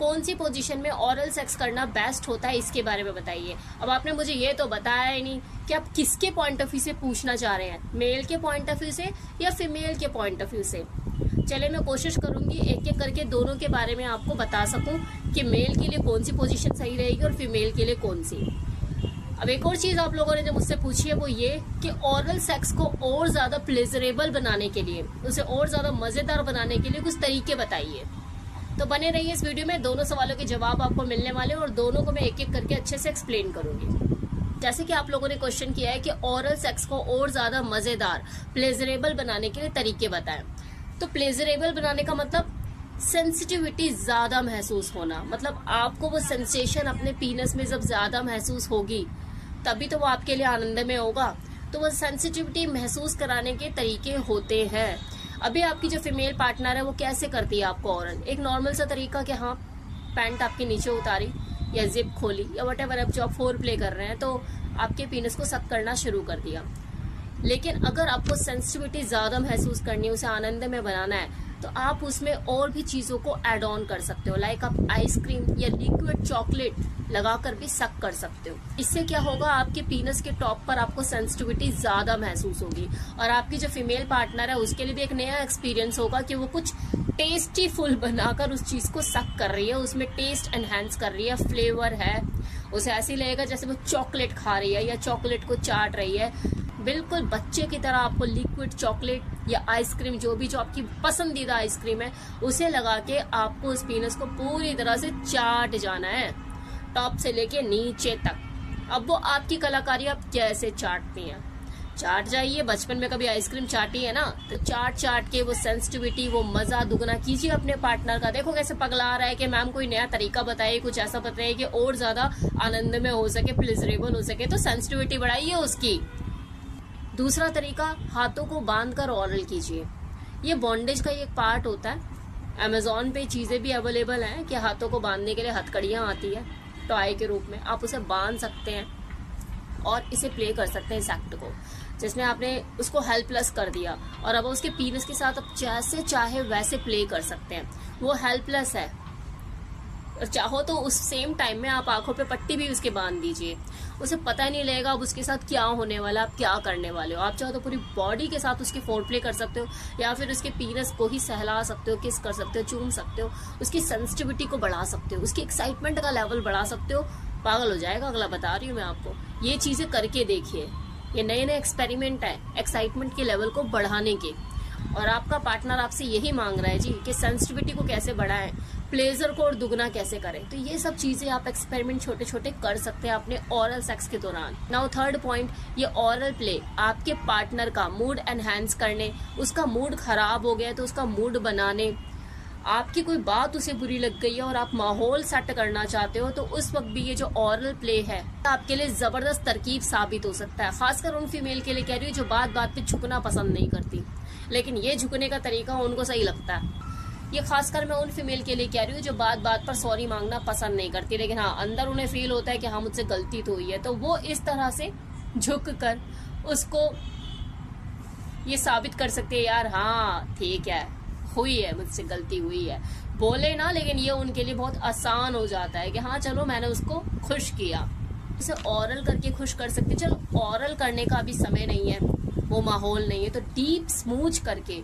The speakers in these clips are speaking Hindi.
कौन सी पोजीशन में ऑरल सेक्स करना बेस्ट होता है, इसके बारे में बताइए। अब आपने मुझे ये तो बताया ही नहीं कि आप किसके पॉइंट ऑफ़ व्यू से पूछना चाह रहे हैं मेल के पॉइंट ऑफ़ व्यू से या फीमेल के पॉइंट ऑफ़ व्यू से? चले मैं कोशिश करूँगी एक एक करके दोनों के बारे में आपको बता सकूँ कि मेल के लिए कौन सी पोजीशन सही रहेगी और फीमेल के लिए कौन सी। अब एक और चीज़ आप लोगों ने जो मुझसे पूछी है वो ये कि ओरल सेक्स को और ज़्यादा प्लेजरेबल बनाने के लिए, उसे और ज़्यादा मज़ेदार बनाने के लिए कुछ तरीके बताइए। तो बने रहिए इस वीडियो में। दोनों सवालों के जवाब आपको मिलने वाले और दोनों को मैं एक एक करके अच्छे से एक्सप्लेन करूँगी। जैसे कि आप लोगों ने क्वेश्चन किया है कि ओरल सेक्स को और ज़्यादा मज़ेदार प्लेजरेबल बनाने के लिए तरीके बताएँ। तो प्लेजरेबल बनाने का मतलब सेंसिटिविटी ज़्यादा महसूस होना। मतलब आपको वो सेंसेशन अपने पीनस में जब ज़्यादा महसूस होगी, तभी तो वो आपके लिए आनंद में होगा। तो वो सेंसिटिविटी महसूस कराने के तरीके होते हैं। अभी आपकी जो फीमेल पार्टनर है, वो कैसे करती है आपको औरल एक नॉर्मल सा तरीका कि हाँ पैंट आपके नीचे उतारी या जिप खोली या वट एवर जो आप फोर प्ले कर रहे हैं तो आपके पीनस को सक करना शुरू कर दिया। लेकिन अगर आपको सेंसिटिविटी ज़्यादा महसूस करनी है, उसे आनंद में बनाना है तो आप उसमें और भी चीज़ों को एड ऑन कर सकते हो लाइक आप आइसक्रीम या लिक्विड चॉकलेट लगाकर भी सक कर सकते हो। इससे क्या होगा, आपके पीनस के टॉप पर आपको सेंसिटिविटी ज़्यादा महसूस होगी और आपकी जो फीमेल पार्टनर है, उसके लिए भी एक नया एक्सपीरियंस होगा कि वो कुछ टेस्टी फुल बनाकर उस चीज़ को सक कर रही है, उसमें टेस्ट एनहेंस कर रही है फ्लेवर है, उसे ऐसे लगेगा जैसे वो चॉकलेट खा रही है या चॉकलेट को चाट रही है। बिल्कुल बच्चे की तरह आपको लिक्विड चॉकलेट या आइसक्रीम जो भी जो आपकी पसंदीदा आइसक्रीम है, उसे लगा के आपको उस पीनस को पूरी तरह से चाट जाना है टॉप से लेके नीचे तक। अब वो आपकी कलाकारी आप कैसे चाटती हैं? चाट जाइए, बचपन में कभी आइसक्रीम चाटी है ना? तो चाट चाट के वो सेंसिटिविटी वो मज़ा दुगना कीजिए अपने पार्टनर का। देखो कैसे पगला रहा है कि मैम कोई नया तरीका बताइए कुछ ऐसा बताइए कि और ज़्यादा आनंद में हो सके प्लेजरेबल हो सके। तो सेंसिटिविटी बढ़ाइए उसकी। दूसरा तरीका, हाथों को बाँध कर ऑरल कीजिए। ये बॉन्डेज का एक पार्ट होता है। अमेजोन पे चीज़ें भी अवेलेबल हैं कि हाथों को बांधने के लिए हथकड़ियाँ आती है टॉय के रूप में। आप उसे बाँध सकते हैं और इसे प्ले कर सकते हैं इस एक्ट को। जिसमें आपने उसको हेल्पलेस कर दिया। और अब उसके पीनस के साथ आप जैसे चाहे वैसे प्ले कर सकते हैं। वो हेल्पलेस है। और चाहो तो उस सेम टाइम में आप आँखों पे पट्टी भी उसके बाँध दीजिए। उसे पता ही नहीं लगेगा अब उसके साथ क्या होने वाला, आप क्या करने वाले हो। आप चाहो तो पूरी बॉडी के साथ उसके फोर प्ले कर सकते हो, या फिर उसके पीनस को ही सहला सकते हो किस कर सकते हो, चूम सकते हो, उसकी सेंसिटिविटी को बढ़ा सकते हो, उसकी एक्साइटमेंट का लेवल बढ़ा सकते हो। पागल हो जाएगा, अगला बता रही हूँ मैं आपको। ये चीज़ें करके देखिए, ये नए नए एक्सपेरिमेंट है एक्साइटमेंट के लेवल को बढ़ाने के। और आपका पार्टनर आपसे यही मांग रहा है जी कि सेंसिटिविटी को कैसे बढ़ाएँ प्लेजर को और दुगना कैसे करें। तो ये सब चीज़ें आप एक्सपेरिमेंट छोटे छोटे कर सकते हैं अपने ऑरल सेक्स के दौरान। नाउ थर्ड पॉइंट ये ऑरल प्ले आपके पार्टनर का मूड एनहेंस करने, उसका मूड खराब हो गया तो उसका मूड बनाने। आपकी कोई बात उसे बुरी लग गई है और आप माहौल सेट करना चाहते हो तो उस वक्त भी ये जो ऑरल प्ले है, आपके लिए ज़बरदस्त तरकीब साबित हो सकता है। खासकर उन फीमेल के लिए कह रही हूँ जो बात बात पे झुकना पसंद नहीं करती। लेकिन ये झुकने का तरीका उनको सही लगता है। ये खासकर मैं उन फीमेल के लिए कह रही हूँ जो बात बात पर सॉरी मांगना पसंद नहीं करती, लेकिन हाँ अंदर उन्हें फील होता है कि हाँ मुझसे गलती तो हुई है। तो वो इस तरह से झुक कर उसको ये साबित कर सकते हैं, यार हाँ ठीक है, हुई है, मुझसे गलती हुई है। बोले ना, लेकिन ये उनके लिए बहुत आसान हो जाता है कि हाँ चलो मैंने उसको खुश किया। इसे ऑरल करके खुश कर सकते चलो ऑरल करने का अभी समय नहीं है, वो माहौल नहीं है तो डीप स्मूच करके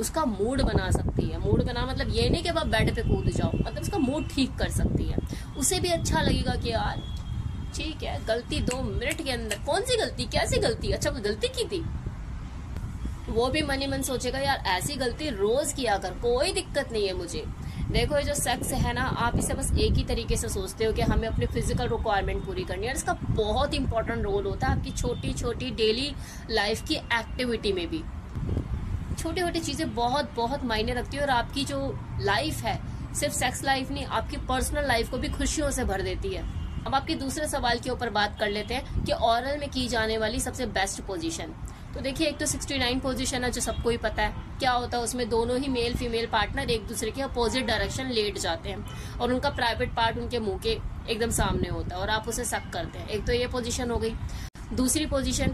उसका मूड बना सकती है। मूड बना मतलब ये नहीं कि आप बेड पे कूद जाओ मतलब उसका मूड ठीक कर सकती है। उसे भी अच्छा लगेगा कि यार, ठीक है, गलती दो मिनट के अंदर। कौन सी गलती? कैसी गलती? अच्छा गलती की थी? वो भी मनी मन सोचेगा, यार, ऐसी गलती रोज किया कर, कोई दिक्कत नहीं है मुझे। देखो, ये जो सेक्स है ना, आप इसे बस एक ही तरीके से सोचते हो कि हमें अपनी फ़िज़िकल रिक्वायरमेंट पूरी करनी है। इसका बहुत इंपॉर्टेंट रोल होता है आपकी छोटी छोटी डेली लाइफ की एक्टिविटी में भी। छोटी छोटी चीज़ें बहुत बहुत मायने रखती है और आपकी जो लाइफ है, सिर्फ़ सेक्स लाइफ नहीं, आपकी पर्सनल लाइफ को भी खुशियों से भर देती है। अब आपके दूसरे सवाल के ऊपर बात कर लेते हैं कि ऑरल में की जाने वाली सबसे बेस्ट पोजीशन तो देखिए, एक तो 69 पोजीशन है, जो सबको ही पता है। क्या होता है, उसमें दोनों ही मेल फीमेल पार्टनर एक दूसरे के अपोजिट डायरेक्शन लेट जाते हैं। और उनका प्राइवेट पार्ट उनके मुँह के एकदम सामने होता है और आप उसे सक करते हैं। एक तो ये पोजीशन हो गई। दूसरी पोजीशन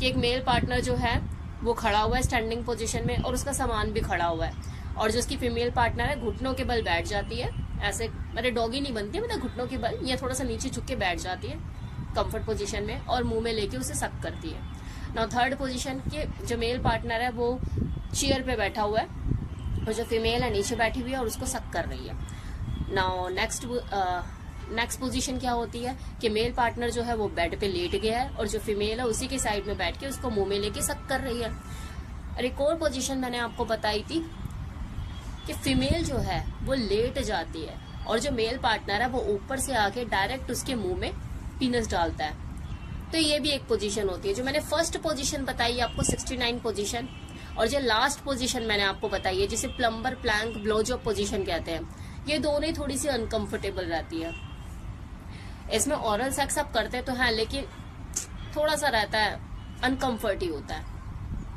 कि एक मेल पार्टनर जो है, वो खड़ा हुआ है स्टैंडिंग पोजीशन में और उसका सामान भी खड़ा हुआ है। और जो उसकी फीमेल पार्टनर है, घुटनों के बल बैठ जाती है। ऐसे मेरे डॉगी नहीं बनती मतलब घुटनों के बल, या थोड़ा सा नीचे झुक के बैठ जाती है कंफर्ट पोजीशन में और मुँह में लेके उसे सक करती है। नाउ थर्ड पोजीशन के जो मेल पार्टनर है, वो चेयर पे बैठा हुआ है और जो फीमेल है, नीचे बैठी हुई है और उसको सक कर रही है। नाउ नेक्स्ट नेक्स्ट पोजीशन क्या होती है कि मेल पार्टनर जो है, वो बेड पे लेट गया है और जो फीमेल है, उसी के साइड में बैठ के उसको मुँह में लेके सक कर रही है। और पोजीशन मैंने आपको बताई थी कि फीमेल जो है, वो लेट जाती है और जो मेल पार्टनर है, वो ऊपर से आके डायरेक्ट उसके मुँह में पीनस डालता है। तो ये भी एक पोजीशन होती है। जो मैंने फ़र्स्ट पोजीशन बताई, आपको 69 पोजीशन और जो लास्ट पोजीशन मैंने आपको बताई है, जिसे प्लम्बर प्लैंक ब्लोजॉब पोजीशन कहते हैं, ये दोनों थोड़ी सी अनकंफर्टेबल रहती है। इसमें औरल सेक्स आप करते तो हैं, लेकिन थोड़ा सा रहता है अनकंफर्ट ही होता है।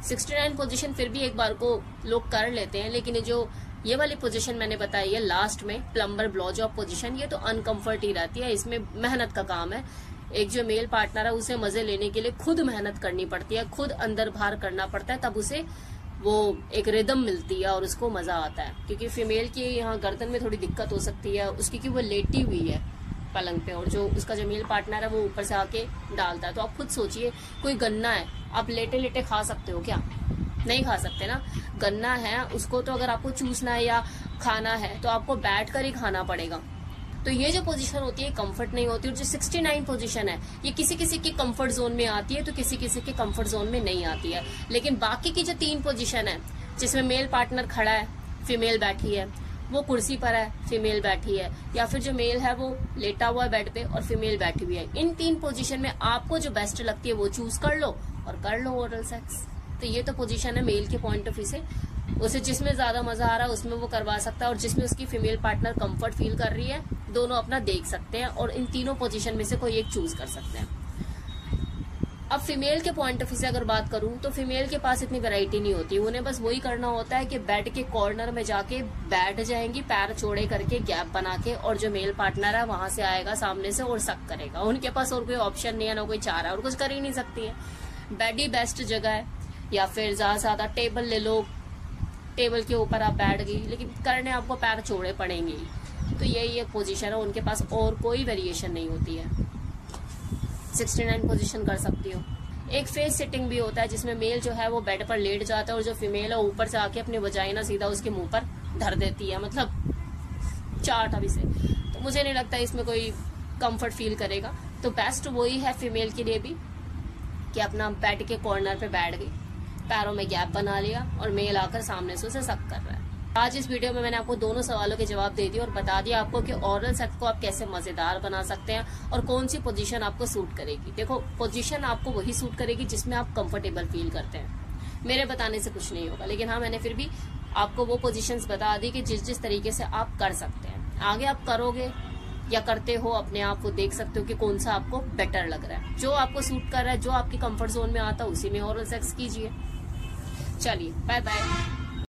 69 पोजीशन फिर भी एक बार को लोग कर लेते हैं, लेकिन ये जो, ये वाली पोजीशन मैंने बताई है लास्ट में प्लम्बर ब्लॉज ऑफ़ पोजीशन ये तो अनकंफर्ट ही रहती है, इसमें मेहनत का काम है। एक जो मेल पार्टनर है, उसे मज़े लेने के लिए खुद मेहनत करनी पड़ती है, खुद अंदर बाहर करना पड़ता है, तब उसे वो एक रिदम मिलती है और उसको मज़ा आता है। क्योंकि फीमेल की यहाँ गर्दन में थोड़ी दिक्कत हो सकती है, उसकी क्योंकि वो लेटी हुई है पलंग पे और जो उसका जो मेल पार्टनर है, वो ऊपर से आके डालता है। तो आप खुद सोचिए, कोई गन्ना है, आप लेटे लेटे खा सकते हो क्या? नहीं खा सकते ना? गन्ना है, उसको तो अगर आपको चूसना है या खाना है तो आपको बैठ कर ही खाना पड़ेगा। तो ये जो पोजीशन होती है कंफर्ट नहीं होती। और जो 69 पोजीशन है, ये किसी किसी के कंफर्ट जोन में आती है तो किसी किसी के कंफर्ट जोन में नहीं आती है। लेकिन बाकी की जो तीन पोजीशन है, जिसमें मेल पार्टनर खड़ा है फीमेल बैठी है, वो कुर्सी पर है फीमेल बैठी है, या फिर जो मेल है, वो लेटा हुआ है बेड पे और फीमेल बैठी हुई है। इन तीन पोजीशन में आपको जो बेस्ट लगती है, वो चूज़ कर लो और कर लो ओरल सेक्स तो ये तो पोजीशन है मेल के पॉइंट ऑफ़ व्यू से। उसे जिसमें ज़्यादा मज़ा आ रहा है, उसमें वो करवा सकता है और जिसमें उसकी फीमेल पार्टनर कंफर्ट फील कर रही है, दोनों अपना देख सकते हैं और इन तीनों पोजीशन में से कोई एक चूज़ कर सकते हैं। अब फीमेल के पॉइंट ऑफ़ व्यू से अगर बात करूँ तो फीमेल के पास इतनी वैरायटी नहीं होती। उन्हें बस वही करना होता है कि बेड के कॉर्नर में जाके बैठ जाएँगी, पैर चौड़े करके गैप बना के और जो मेल पार्टनर है, वहाँ से आएगा सामने से और सक करेगा। उनके पास और कोई ऑप्शन नहीं है, ना कोई चारा, और कुछ कर ही नहीं सकती है। बेड ही बेस्ट जगह है, या फिर ज़्यादा से ज़्यादा टेबल ले लो टेबल के ऊपर आप बैठ गई, लेकिन करने आपको पैर चौड़े पड़ेंगे। तो यही एक पोजीशन है, उनके पास और कोई वेरिएशन नहीं होती है। 69 पोजीशन कर सकती हो। एक फेस सिटिंग भी होता है, जिसमें मेल जो है वो बेड पर लेट जाता है और जो फीमेल है, ऊपर से आके अपने वजाइना सीधा उसके मुँह पर धर देती है मतलब चार्ट अभी से। तो मुझे नहीं लगता इसमें कोई कंफर्ट फील करेगा। तो बेस्ट वही है फीमेल के लिए भी, कि अपना बेड के कॉर्नर पे बैठ गई। पैरों में गैप बना लिया और मेल आकर सामने से उसे सक कर रहा है। आज इस वीडियो में मैंने आपको दोनों सवालों के जवाब दे दिए और बता दिया आपको कि ऑरल सेक्स को आप कैसे मज़ेदार बना सकते हैं और कौन सी पोजीशन आपको सूट करेगी। देखो पोजीशन आपको वही सूट करेगी जिसमें आप कंफर्टेबल फील करते हैं। मेरे बताने से कुछ नहीं होगा, लेकिन हाँ मैंने फिर भी आपको वो पोजिशन बता दी कि जिस जिस तरीके से आप कर सकते हैं। आगे आप करोगे या करते हो, अपने आप को देख सकते हो कि कौन सा आपको बेटर लग रहा है। जो आपको सूट कर रहा है, जो आपके कंफर्ट जोन में आता है, उसी में ओरल सेक्स कीजिए। 这里拜拜。